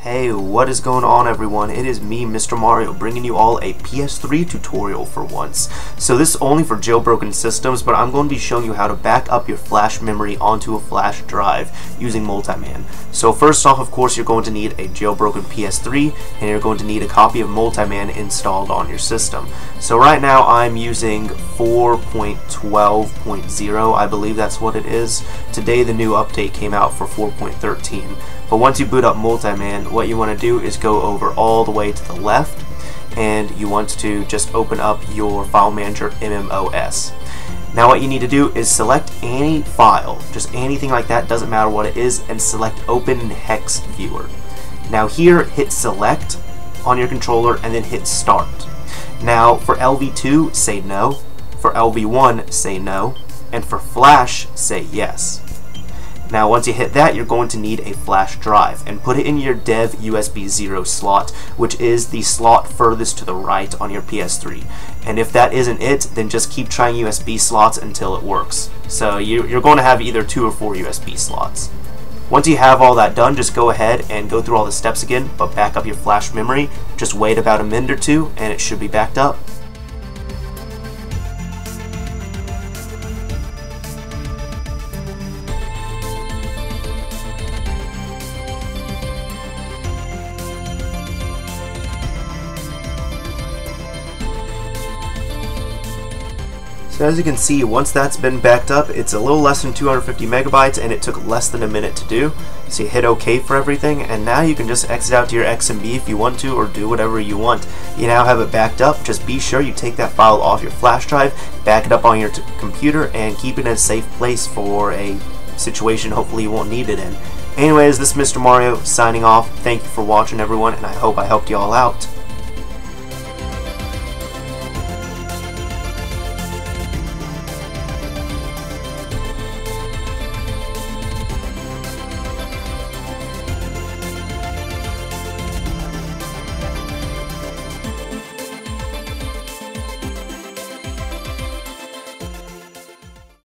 Hey, what is going on everyone? It is me, Mr. Mario, bringing you all a PS3 tutorial for once. So this is only for jailbroken systems, but I'm going to be showing you how to back up your flash memory onto a flash drive using Multiman. So first off, of course, you're going to need a jailbroken PS3, and you're going to need a copy of Multiman installed on your system. So right now I'm using 4.12.0, I believe that's what it is. Today the new update came out for 4.13. But once you boot up Multiman, what you want to do is go over all the way to the left and you want to just open up your file manager MMOS. Now what you need to do is select any file, just anything like that, doesn't matter what it is, and select Open Hex Viewer. Now here, hit Select on your controller and then hit Start. Now for LV2, say no. For LV1, say no. And for Flash, say yes. Now once you hit that, you're going to need a flash drive and put it in your dev USB 0 slot, which is the slot furthest to the right on your PS3. And if that isn't it, then just keep trying USB slots until it works. So you're going to have either two or four USB slots. Once you have all that done, just go ahead and go through all the steps again, but back up your flash memory. Just wait about a minute or two, and it should be backed up. So as you can see, once that's been backed up, it's a little less than 250 megabytes and it took less than a minute to do. So you hit OK for everything and now you can just exit out to your XMB if you want to or do whatever you want. You now have it backed up. Just be sure you take that file off your flash drive, back it up on your computer and keep it in a safe place for a situation hopefully you won't need it in. Anyways, this is Mr. Mario signing off. Thank you for watching everyone and I hope I helped you all out.